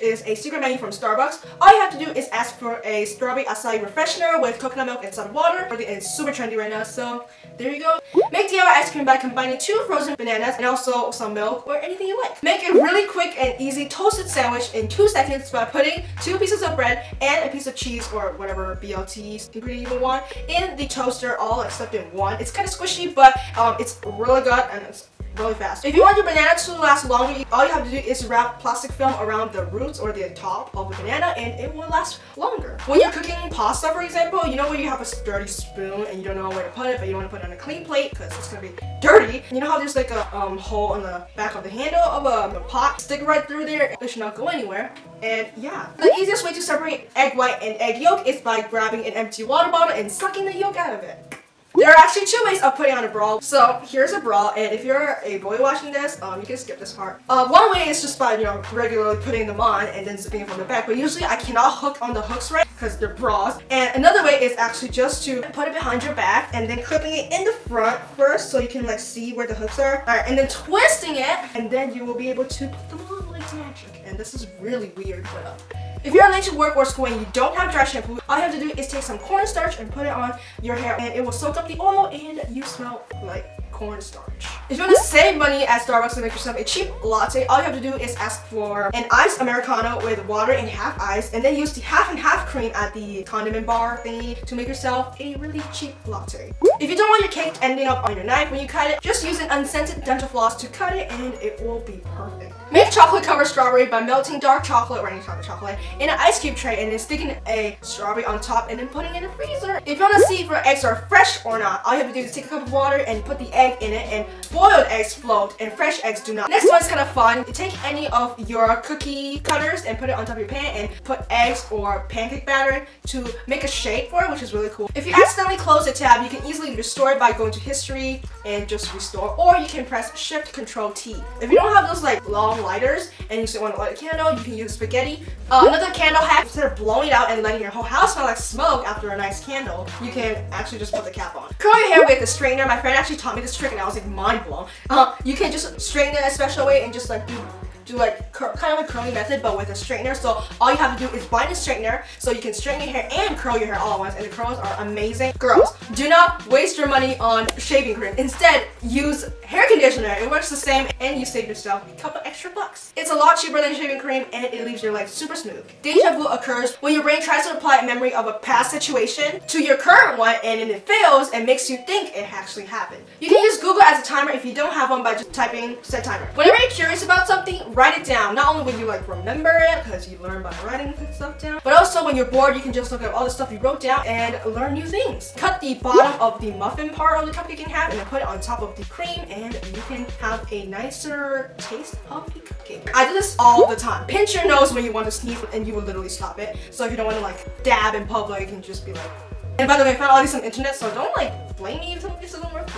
is a secret menu from Starbucks. All you have to do is ask for a strawberry acai refreshener with coconut milk and some water. It's super trendy right now, so there you go. Make DIY ice cream by combining two frozen bananas and also some milk or anything you like. Make a really quick and easy toasted sandwich in two seconds by putting two pieces of bread and a piece of cheese or whatever BLT ingredient you want in the toaster all except in one. It's kind of squishy, but um, it's really good and it's really fast. If you want your banana to last longer, all you have to do is wrap plastic film around the roots or the top of the banana and it will last longer. When you're cooking pasta, for example, you know where you have a dirty spoon and you don't know where to put it, but you want to put it on a clean plate because it's going to be dirty. You know how there's like a um, hole in the back of the handle of a, a pot? Stick right through there. It should not go anywhere. And yeah. The easiest way to separate egg white and egg yolk is by grabbing an empty water bottle and sucking the yolk out of it. There are actually two ways of putting on a bra. So here's a bra, and if you're a boy watching this, um, you can skip this part. Uh, one way is just by, you know, regularly putting them on and then zipping it from the back, but usually I cannot hook on the hooks right because they're bras. And another way is actually just to put it behind your back and then clipping it in the front first so you can like see where the hooks are. Alright, and then twisting it, and then you will be able to put them on. And this is really weird, but uh, if you're late to work or school and you don't have dry shampoo, all you have to do is take some cornstarch and put it on your hair and it will soak up the oil and you smell like cornstarch. If you want to save money at Starbucks and make yourself a cheap latte, all you have to do is ask for an iced Americano with water and half ice and then use the half and half cream at the condiment bar thingy to make yourself a really cheap latte. If you don't want your cake ending up on your knife when you cut it, just use an unscented dental floss to cut it and it will be perfect. Make chocolate covered strawberry by melting dark chocolate or any type of chocolate in an ice cube tray and then sticking a strawberry on top and then putting it in the freezer. If you want to see if your eggs are fresh or not, all you have to do is take a cup of water and put the egg egg in it and boiled eggs float and fresh eggs do not. Next one's kind of fun. You take any of your cookie cutters and put it on top of your pan and put eggs or pancake batter to make a shape for it, which is really cool. If you accidentally close the tab, you can easily restore it by going to history and just restore, or you can press shift control T. If you don't have those like long lighters and you still want to light a candle, you can use spaghetti. Uh, another candle hack, instead of blowing it out and letting your whole house smell like smoke after a nice candle, you can actually just put the cap on. Curl your hair with a straightener. My friend actually taught me this trick and I was like mind blown. Uh, you can just straighten it a special way and just like do like kind of a curling method but with a straightener. So all you have to do is buy a straightener so you can straighten your hair and curl your hair all at once and the curls are amazing. Girls do not waste your money on shaving cream. Instead use hair conditioner. It works the same and you save yourself a couple extra bucks. It's a lot cheaper than shaving cream and it leaves your life super smooth. Deja vu occurs when your brain tries to apply a memory of a past situation to your current one and it fails and makes you think it actually happened. You can use google as a timer if you don't have one by just typing set timer. Whenever you're curious about something write it down. Not only will you like remember it, because you learn by writing stuff down, but also when you're bored, you can just look at all the stuff you wrote down and learn new things. Cut the bottom of the muffin part of the cupcake in half and put it on top of the cream and you can have a nicer taste of the cupcake. I do this all the time. Pinch your nose when you want to sneeze and you will literally stop it. So if you don't want to like dab in public, you can just be like, and by the way, I found all these on the internet, so don't like blame me if some of this doesn't work.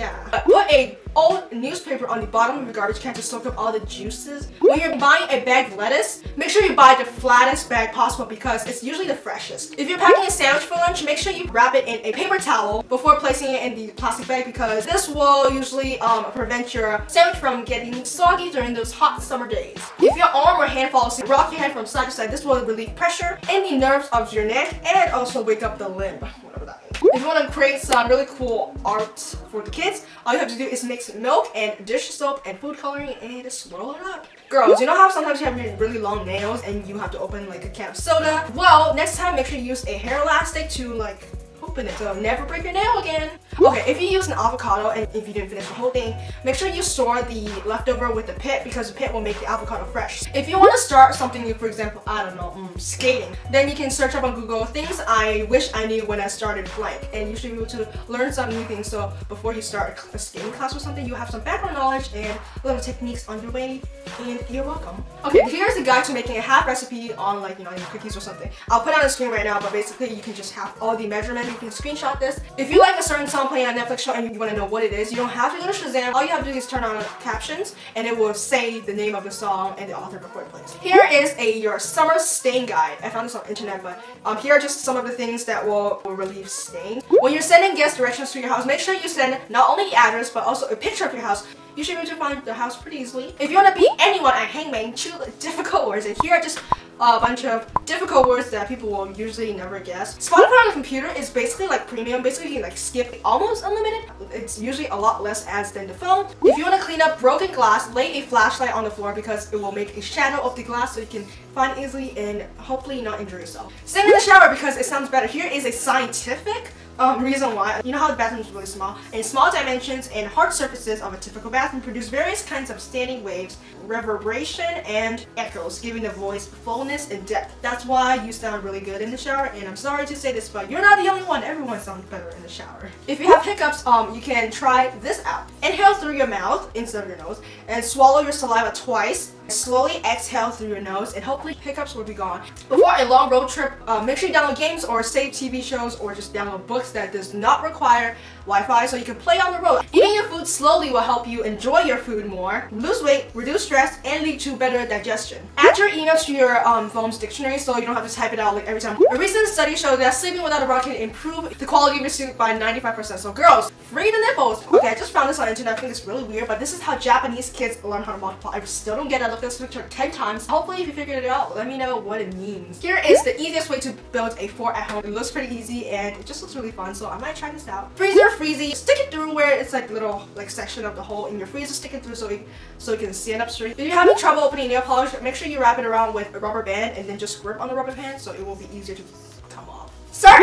Yeah. Put a old newspaper on the bottom of your garbage can to soak up all the juices. When you're buying a bag of lettuce, make sure you buy the flattest bag possible because it's usually the freshest. If you're packing a sandwich for lunch, make sure you wrap it in a paper towel before placing it in the plastic bag because this will usually um, prevent your sandwich from getting soggy during those hot summer days. If your arm or hand falls asleep, rock your head from side to side. This will relieve pressure in the nerves of your neck and also wake up the limb. If you want to create some really cool art for the kids, all you have to do is mix milk and dish soap and food coloring and swirl it up. Girls, you know how sometimes you have really long nails and you have to open like a can of soda? Well, next time make sure you use a hair elastic to like So never break your nail again. Okay, if you use an avocado and if you didn't finish the whole thing, make sure you store the leftover with the pit because the pit will make the avocado fresh. If you want to start something new, for example, I don't know, mm, skating, then you can search up on Google things I wish I knew when I started blank. And you should be able to learn some new things. So before you start a skating class or something, you have some background knowledge and little techniques on your way. And you're welcome. Okay, here's a guide to making a half recipe on like, you know, cookies or something. I'll put it on the screen right now, but basically you can just have all the measurements. Can screenshot this. If you like a certain song playing on Netflix show and you want to know what it is, you don't have to go to Shazam. All you have to do is turn on captions and it will say the name of the song and the author before it plays. Here is a your summer stain guide. I found this on internet, but um, here are just some of the things that will, will relieve stain. When you're sending guest directions to your house, make sure you send not only the address, but also a picture of your house you should be able to find the house pretty easily. If you want to beat anyone at Hangman, choose difficult words. And here are just a bunch of difficult words that people will usually never guess. Spotify on the computer is basically like premium. Basically, you can like skip almost unlimited. It's usually a lot less ads than the phone. If you want to clean up broken glass, lay a flashlight on the floor because it will make a shadow of the glass so you can find easily and hopefully not injure yourself. Stand in the shower because it sounds better. Here is a scientific um, reason why. You know how the bathroom is really small? And small dimensions and hard surfaces of a typical bathroom produce various kinds of standing waves, reverberation, and echoes, giving the voice fullness and depth. That's why you sound really good in the shower, and I'm sorry to say this, but you're not the only one. Everyone sounds better in the shower. If you have hiccups, um, you can try this out. Inhale through your mouth instead of your nose, and swallow your saliva twice Slowly exhale through your nose and hopefully hiccups will be gone. Before a long road trip, uh, make sure you download games or save TV shows or just download books that does not require Wi-Fi so you can play on the road. Eating your food slowly will help you enjoy your food more, lose weight, reduce stress, and lead to better digestion. Add your email to your um, phone's dictionary so you don't have to type it out like every time. A recent study showed that sleeping without a bra can improve the quality of your sleep by 95%. So girls, free the nipples. Okay, I just found this on internet. I think it's really weird, but this is how Japanese kids learn how to multiply. I still don't get it. At this picture 10 times. Hopefully if you figured it out, let me know what it means. Here is the easiest way to build a fort at home. It looks pretty easy and it just looks really fun, so I might try this out. Freezer freezy. Stick it through where it's like a little like section of the hole in your freezer. Stick it through so it, so it can stand up straight. If you're having trouble opening nail polish, make sure you wrap it around with a rubber band and then just grip on the rubber band so it will be easier to come off.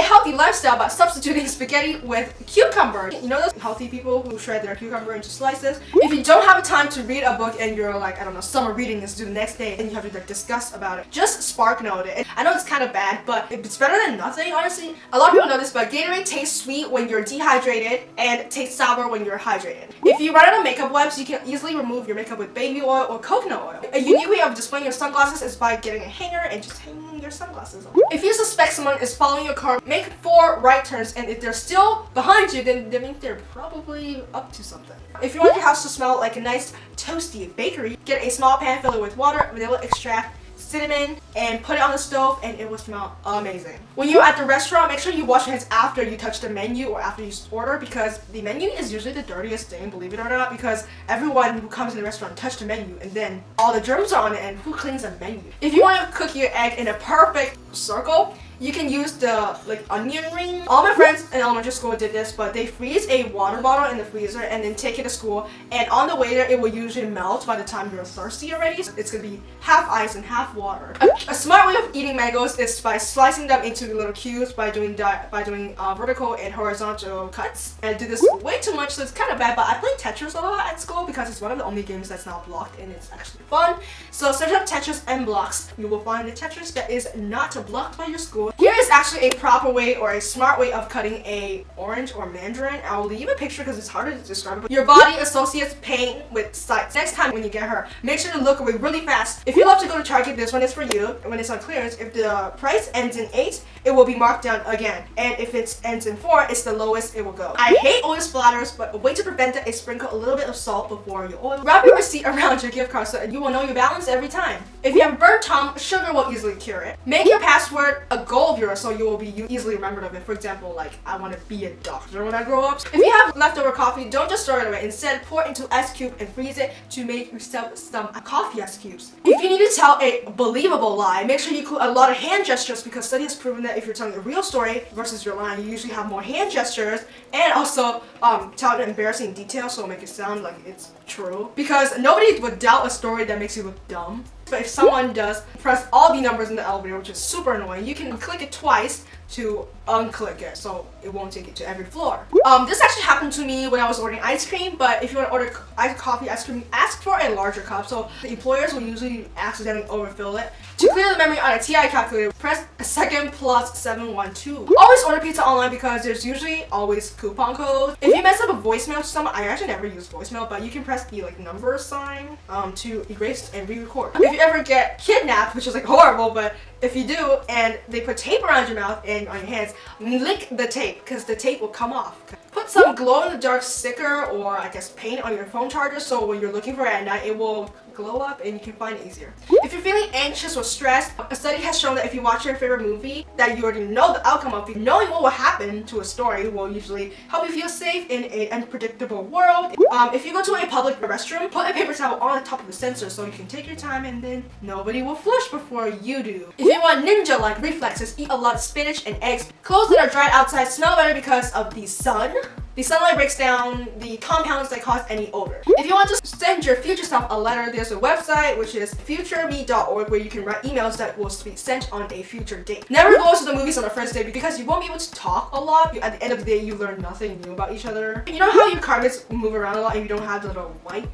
A healthy lifestyle by substituting spaghetti with cucumber. You know those healthy people who shred their cucumber into slices? If you don't have time to read a book and you're like, I don't know, summer reading is due the next day and you have to like discuss about it, just spark note it. And I know it's kind of bad, but it's better than nothing, honestly. A lot of people know this, but Gatorade tastes sweet when you're dehydrated and tastes sour when you're hydrated. If you run out of makeup wipes, you can easily remove your makeup with baby oil or coconut oil. A unique way of displaying your sunglasses is by getting a hanger and just hanging your sunglasses on. If you suspect someone is following your car, make four right turns and if they're still behind you, then that means they're probably up to something. If you want your house to smell like a nice toasty bakery, get a small pan filled with water, vanilla extract, cinnamon and put it on the stove and it will smell amazing. When you're at the restaurant, make sure you wash your hands after you touch the menu or after you order because the menu is usually the dirtiest thing, believe it or not, because everyone who comes in the restaurant touch the menu and then all the germs are on it and who cleans the menu? If you want to cook your egg in a perfect circle, you can use the like onion ring. All my friends in elementary school did this, but they freeze a water bottle in the freezer and then take it to school. And on the way there, it will usually melt by the time you're thirsty already. So it's gonna be half ice and half water. A, a, smart way of eating mangoes is by slicing them into little cubes by doing by doing uh, vertical and horizontal cuts. And I do this way too much, so it's kind of bad. But I play Tetris a lot at school because it's one of the only games that's not blocked and it's actually fun. So search up Tetris and blocks. You will find the Tetris that is not blocked by your school here is actually a proper way or a smart way of cutting a orange or mandarin. I'll leave a picture because it's harder to describe. Your body associates pain with sight. Next time when you get her, make sure to look away really fast. If you love to go to Target, this one is for you. When it's on clearance, if the price ends in 8, it will be marked down again. And if it ends in 4, it's the lowest it will go. I hate oil splatters, but a way to prevent it is sprinkle a little bit of salt before you oil. Wrap your receipt around your gift card so you will know your balance every time. If you have burnt tongue, sugar will easily cure it. Make your password a goal of yours so you will be easily remembered of it. For example, like, I want to be a doctor when I grow up. If you have leftover coffee, don't just throw it away. Instead, pour it into ice cube and freeze it to make yourself some coffee ice cubes. If you need to tell a believable lie, make sure you include a lot of hand gestures because study has proven that if you're telling a real story versus your lie, you usually have more hand gestures and also um, tell an embarrassing details so make it sound like it's true. Because nobody would doubt a story that makes you look dumb. But if someone does press all the numbers in the elevator, which is super annoying, you can click it twice to unclick it so it won't take it to every floor. Um, this actually happened to me when I was ordering ice cream, but if you want to order ice coffee ice cream, ask for a larger cup. So the employers will usually accidentally overfill it. To clear the memory on a TI calculator, press second plus 712. Always order pizza online because there's usually always coupon codes. If you mess up a voicemail to someone, I actually never use voicemail, but you can press the like number sign um, to erase and re-record. If you ever get kidnapped, which is like horrible, but if you do and they put tape around your mouth and on your hands, lick the tape because the tape will come off. Put some glow-in-the-dark sticker or I guess paint on your phone charger so when you're looking for it at night, it will glow up and you can find it easier. If you're feeling anxious or stressed, a study has shown that if you watch your favorite movie that you already know the outcome of, knowing what will happen to a story will usually help you feel safe in an unpredictable world. Um, if you go to a public restroom, put a paper towel on the top of the sensor so you can take your time and then nobody will flush before you do. If you want ninja-like reflexes, eat a lot of spinach and eggs. Clothes that are dried outside smell better because of the sun. The sunlight breaks down the compounds that cause any odor. If you want to send your future self a letter, there's a website which is futureme.org where you can write emails that will be sent on a future date. Never go to the movies on the first date because you won't be able to talk a lot. At the end of the day, you learn nothing new about each other. You know how your carpets move around a lot and you don't have the little white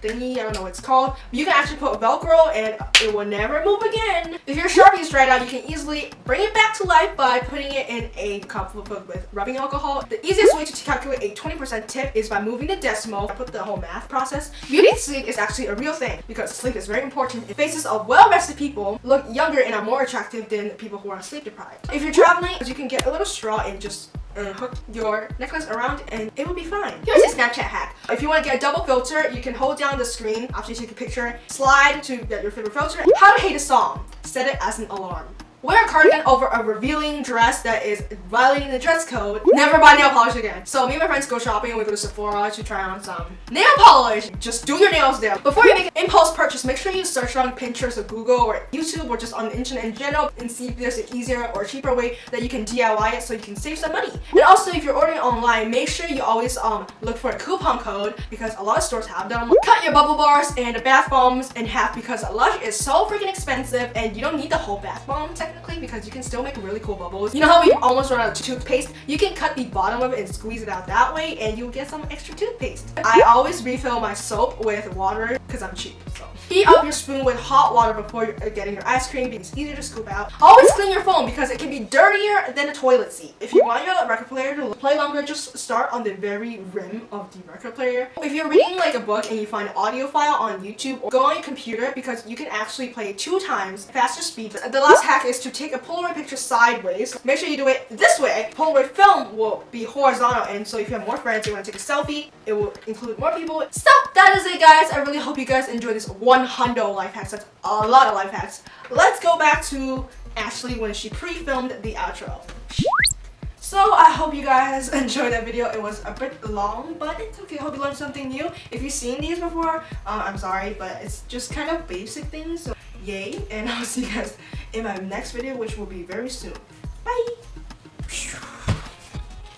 thingy, I don't know what it's called. You can actually put Velcro and it will never move again. If your Sharpie is dried out, you can easily bring it back to life by putting it in a cup filled with rubbing alcohol. The easiest way to calculate a 20% tip is by moving the decimal. I put the whole math process. Beauty sleep is actually a real thing because sleep is very important. Faces of well-rested people look younger and are more attractive than people who are sleep deprived. If you're traveling, you can get a little straw and just and hook your necklace around and it will be fine. Here's a Snapchat hack. If you want to get a double filter, you can hold down the screen after you take a picture, slide to get your favorite filter. How to hate a song. Set it as an alarm. Wear a cardigan over a revealing dress that is violating the dress code. Never buy nail polish again. So me and my friends go shopping and we go to Sephora to try on some nail polish. Just do your nails there. Before you make an impulse purchase, make sure you search on Pinterest or Google or YouTube or just on the internet in general and see if there's an easier or cheaper way that you can DIY it so you can save some money. And also if you're ordering online, make sure you always um look for a coupon code because a lot of stores have them. Cut your bubble bars and bath bombs in half because Lush is so freaking expensive and you don't need the whole bath bomb technically because you can still make really cool bubbles. You know how we almost run out of toothpaste? You can cut the bottom of it and squeeze it out that way and you'll get some extra toothpaste. I always refill my soap with water because I'm cheap. Heat up your spoon with hot water before you're uh, getting your ice cream because it's easier to scoop out. Always clean your phone because it can be dirtier than a toilet seat. If you want your record player to play longer, just start on the very rim of the record player. If you're reading like a book and you find an audio file on YouTube, go on your computer because you can actually play two times faster speed. The last hack is to take a Polaroid picture sideways. Make sure you do it this way. Polaroid film will be horizontal and so if you have more friends you want to take a selfie, it will include more people. So that is it guys. I really hope you guys enjoy this one one hundo life hacks. That's a lot of life hacks. Let's go back to Ashley when she pre-filmed the outro. So I hope you guys enjoyed that video. It was a bit long, but it's okay. I hope you learned something new. If you've seen these before, uh, I'm sorry, but it's just kind of basic things. So yay, and I'll see you guys in my next video, which will be very soon. Bye!